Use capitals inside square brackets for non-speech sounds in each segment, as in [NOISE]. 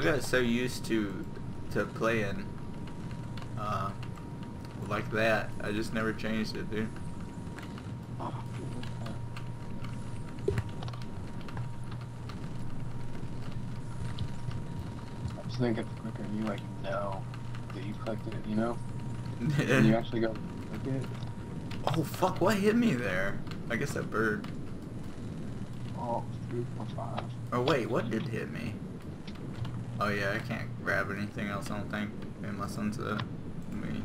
I got so used to to playing uh, like that. I just never changed it, dude. I was thinking quicker. You like know that you clicked it, you know? [LAUGHS] And you actually go it. oh fuck! What hit me there? I guess that bird. Oh, three, four, five. Oh wait, what did hit me? Oh yeah, I can't grab anything else. I don't think unless into me.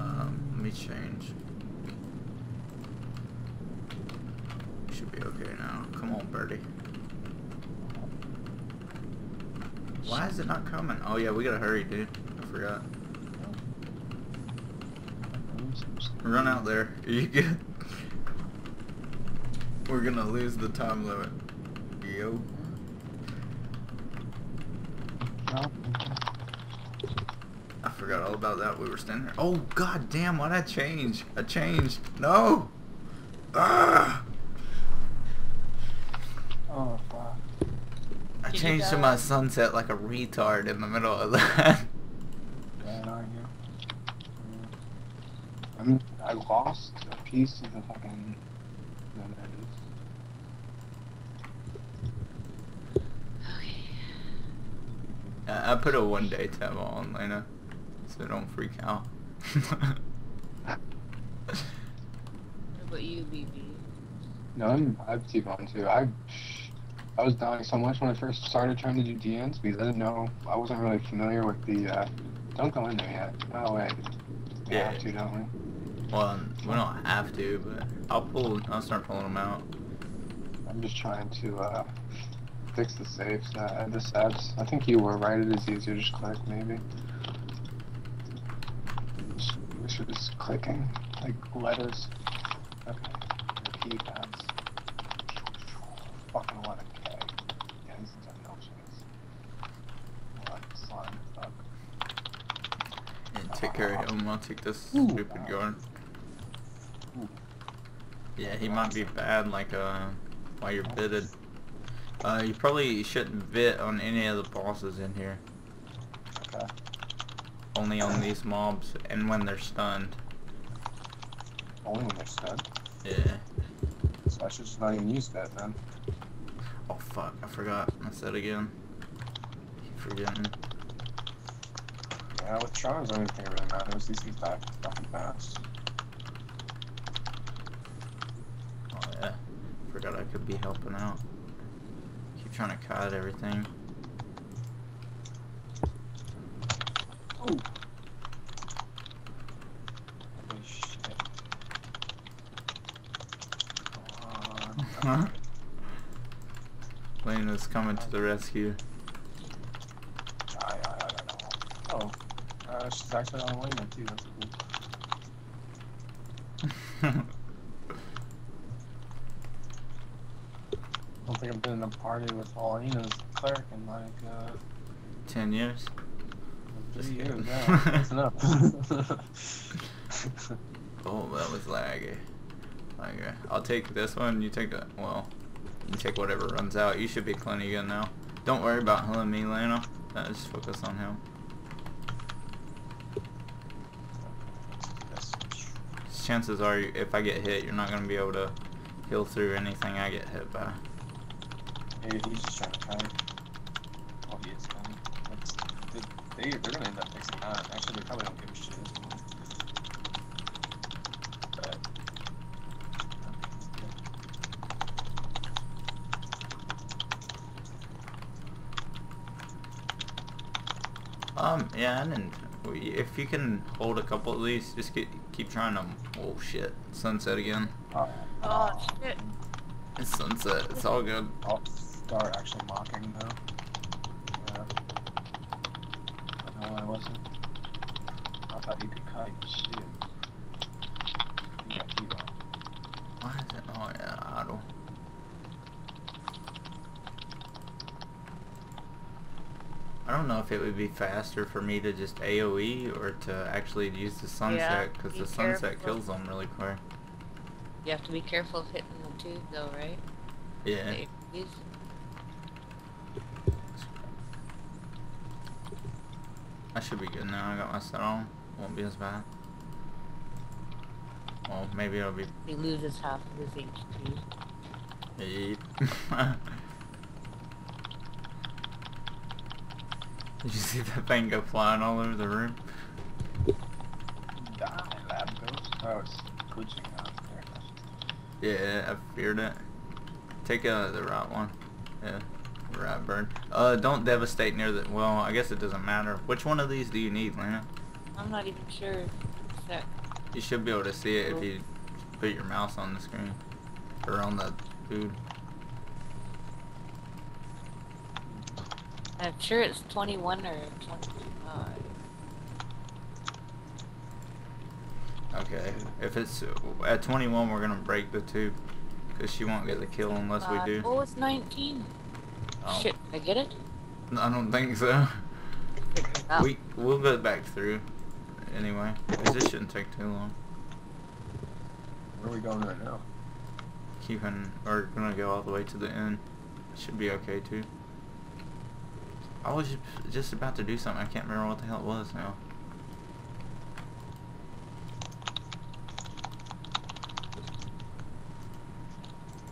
Um, let me change. Should be okay now. Come on, birdie. Why is it not coming? Oh yeah, we gotta hurry, dude. I forgot. Run out there. [LAUGHS] You good? We're gonna lose the time limit. Yo. No. I forgot all about that. We were standing there. Oh god damn! Why'd I change? I changed. No. Ah! Oh, fuck. I Did changed to my sunset like a retard in the middle of that. Bad on you. I mean, I lost a piece of the fucking. No, that is. I I put a one day tab on, Lena, so don't freak out. What about you, BB? No, I'm, I've T-Bone too. I, I was dying so much when I first started trying to do DNs because I didn't know, I wasn't really familiar with the, uh, don't go in there yet. Oh wait. We Yeah. have to, don't we? well, we don't have to, but I'll pull. I'll start pulling them out. I'm just trying to, uh, fix the saves. Uh, this adds, I think you were right, it is easier just click, maybe. We should just clicking, like letters. Okay, your keypads. Fucking 11k. Yeah, these things have no chance. What? Slime, fuck. And take care of him. I'll take this Ooh. stupid guard. Ooh. Yeah, he might be bad. Like uh, while you're bitted. Uh, you probably shouldn't bit on any of the bosses in here. Okay. Only on these mobs and when they're stunned. Only when they're stunned. Yeah. So I should just not even use that then. Oh fuck! I forgot. I said again. Keep forgetting. Yeah, with charms, I don't think it really matters. These things die fucking fast. Oh yeah. Forgot I could be helping out. Trying to cut everything. Oh. Holy shit. Come on. Huh? Lena's coming to the rescue. Oh. Uh, she's actually on Elena too, that's cool. [LAUGHS] I don't think I've been in a party with Elena's cleric in like, uh, Ten years. three years now. That's [LAUGHS] enough. Oh, that was laggy. Laggy. I'll take this one. You take that. Well, you take whatever runs out. You should be plenty good now. Don't worry about healing me, Lena. Uh, just focus on him. Chances are, if I get hit, you're not gonna be able to heal through anything I get hit by. Maybe he's just trying to kite. Oh, he is coming. That's, they, they, they're gonna end up fixing that. Actually, they probably don't give a shit. But. Um, yeah, and then we- if you can hold a couple of these, just get, keep trying them. Oh shit, sunset again. Uh, Oh, shit. It's sunset. It's all good. I'll start actually mocking though. Yeah. No, I wasn't. I thought you could kite. Shit. You got T-bone. Why is it? Oh yeah, idle. I don't know if it would be faster for me to just AOE or to actually use the sunset because be the sunset careful. kills them really quick. You have to be careful of hitting them too, though, right? Yeah. The AoEs. I should be good now. I got my set on. Won't be as bad. Well, maybe it'll be. He loses half of his HP. Yep. [LAUGHS] Did you see that thing go flying all over the room? Die, lab ghost. Oh, it's glitching out there. Yeah, I feared it. Take uh, the right one. Yeah, right bird. Uh, don't devastate near the. Well, I guess it doesn't matter. Which one of these do you need, Lena? I'm not even sure. You should be able to see it if you put your mouse on the screen or on the food. I'm sure it's 21 or 25. Okay, if it's at 21, we're gonna break the tube because she won't get the kill unless we Uh, do. Oh, it's 19. Oh. Shit, I get it? I don't think so. We we'll go back through Anyway, this shouldn't take too long. Where are we going right now? Keeping we're gonna go all the way to the end. Should be okay too. I was just about to do something. I can't remember what the hell it was now.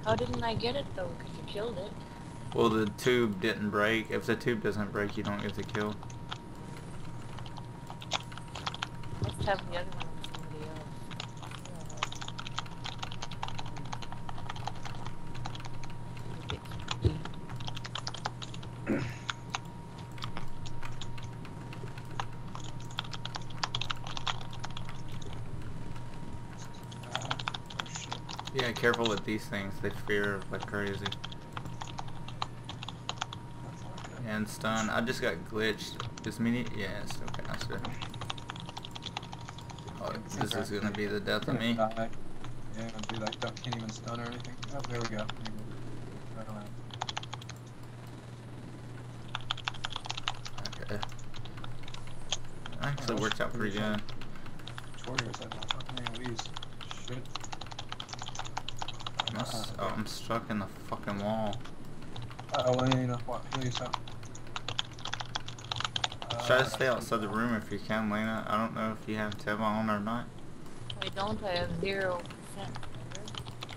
How didn't I get it though? Because you killed it. Well, the tube didn't break. If the tube doesn't break, you don't get the kill. Must have the other one somebody else. Shit. Yeah, careful with these things. They fear like crazy. That's not good. And stun. I just got glitched. This mini. Yeah, it's still faster. Oh, this is gonna be the death of me. Yeah, dude, I don't, can't even stun or anything. Oh, there we go. Okay. Actually worked out pretty good. Warriors have no fucking AoEs. Shit. I'm, oh, I'm stuck in the fucking wall. Oh, Uh, Elena, what? Please help. Try to stay outside the room if you can, Lena. I don't know if you have Teva on or not. I don't. I have zero percent.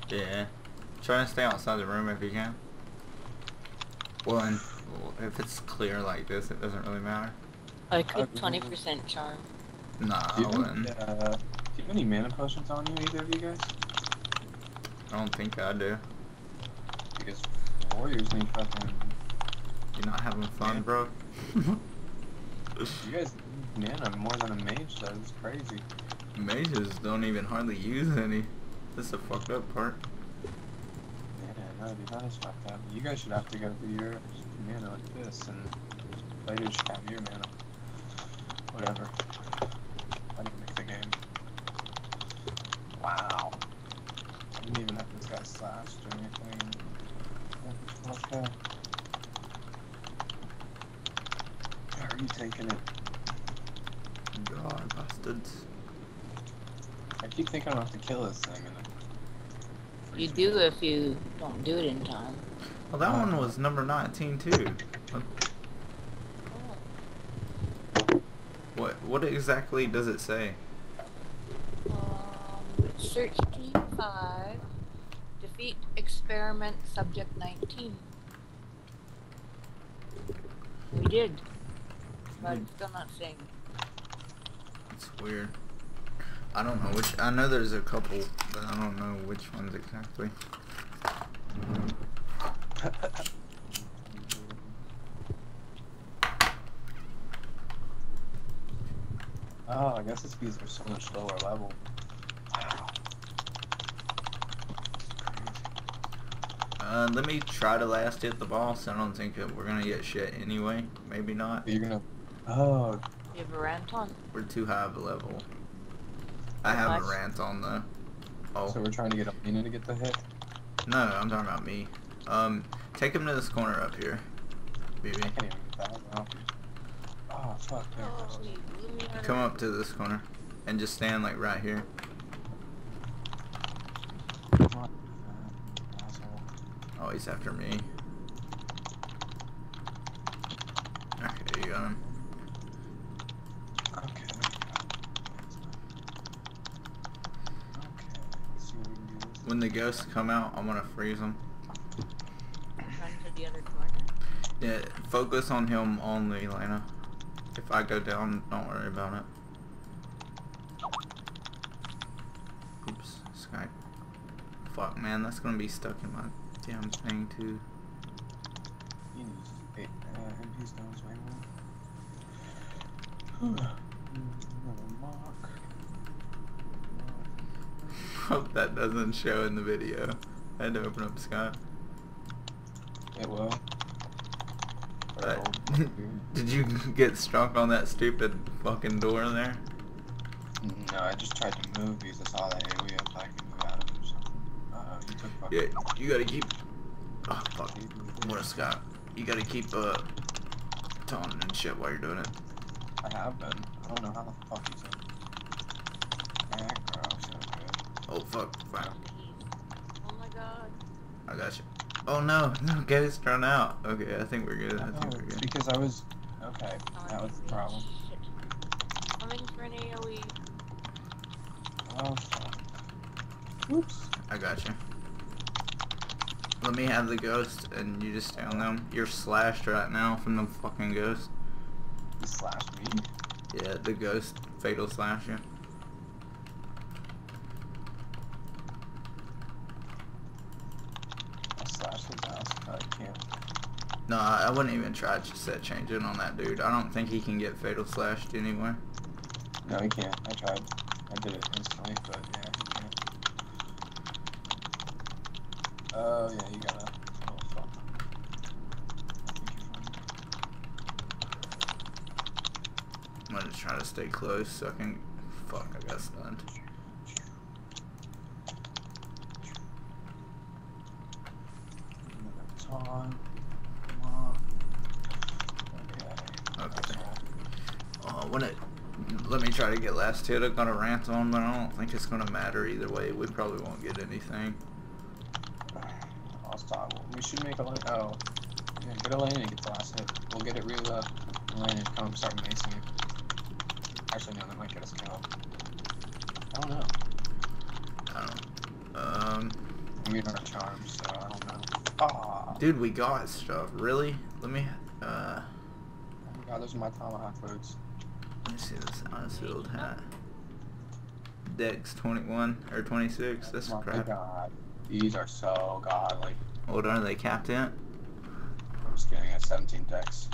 Yeah. Try to stay outside the room if you can. Well, and if it's clear like this, it doesn't really matter. I could Okay. twenty percent charm. Nah, I Do you, have, wouldn't. uh, do you have any mana potions on you, either of you guys? I don't think I do. Because warriors need fucking. You're not having fun, bro? [LAUGHS] You guys mana more than a mage does. It's crazy. Mages don't even hardly use any. This is the fucked up part. Yeah, no, dude, that is fucked up. You guys should have to go through your mana like this, and later should have your mana. Whatever. I didn't make the game. Wow. I didn't even have this guy slashed or anything. Okay. How are you taking it? God, bastards. I keep thinking I'm gonna have to kill this thing and. You do if you don't do it in time. Well, that one was number 19 too. What what exactly does it say? Um, search team five. Defeat experiment subject nineteen. We did, but We- it's still not saying. It's weird. I don't know which. I know there's a couple, but I don't know which ones exactly. [LAUGHS] oh, I guess it's because they're so much lower level. Uh, let me try to last hit the boss. I don't think that we're gonna get shit anyway. Maybe not. You're gonna. Oh, You have a rant on? We're too high of a level. I have a rant on though. Oh so we're trying to get Alina to get the hit. no, no, I'm talking about me. Um, take him to this corner up here, BB. I can't even get that well. Oh fuck! There Oh, goes. you blew me Come up to this corner, and just stand like right here. Come on, uh, asshole. Oh, he's after me. Okay, you got him. When the ghosts come out, I'm gonna freeze them. Run to the other corner. Yeah, focus on him only, Lana. If I go down, don't worry about it. Oops, Skype. Fuck, man, that's gonna be stuck in my damn thing too. He needs eight, uh, [SIGHS] [SIGHS] that doesn't show in the video. I had to open up Skype. It will. [LAUGHS] Did you get struck on that stupid fucking door there? No, I just tried to move because I saw that area if I could move out of it or something. Uh you took fucking. Yeah, you gotta keep. Oh fuck. More Scott. You gotta keep uh toning and shit while you're doing it. I have been. I don't know how the fuck he's in. Aggro, so good. Oh fuck. Fuck. Oh my god. I got you. Oh no, no, ghost thrown out. Okay, I think we're good. I No, think we're good. because I was. Okay, Oh, that was the problem. Shit. Coming for an AoE. Oh fuck. Oops. I got you. Let me have the ghost and you just stay on them. You're slashed right now from the fucking ghost. He slashed me. Yeah, the ghost fatal slash you. I slashed his ass. but I can't. No, I wouldn't even try to set changing on that dude. I don't think he can get fatal slashed anyway. No, he can't. I tried. I did it instantly, but yeah, he can't. Oh yeah, you gotta. Oh fuck. I think you're fine. I'm gonna try to stay close so I can. Fuck, I got stunned. It's on. Come on. Okay. Okay. That's all. Uh, when it, let me try to get last hit. I'm gonna rant on, but I don't think it's gonna matter either way. We probably won't get anything. I'll stop. We should make a lane. Oh. Yeah, get a lane and get the last hit. We'll get it real up. Lane and come start macing it. Actually, no, that might get us killed. I don't know. I don't. Um, We need our charms, so I don't know. Ah. dude, we got stuff. Really? Let me. Uh, Oh my god, those are my tomahawk boots. Let me see this unsealed hat. Dex 21 or 26. That's oh my crap. god. These are so godly. What are they capped at? I'm just kidding, at 17 Dex.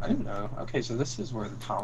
I didn't know. Okay, so this is where the tomahawk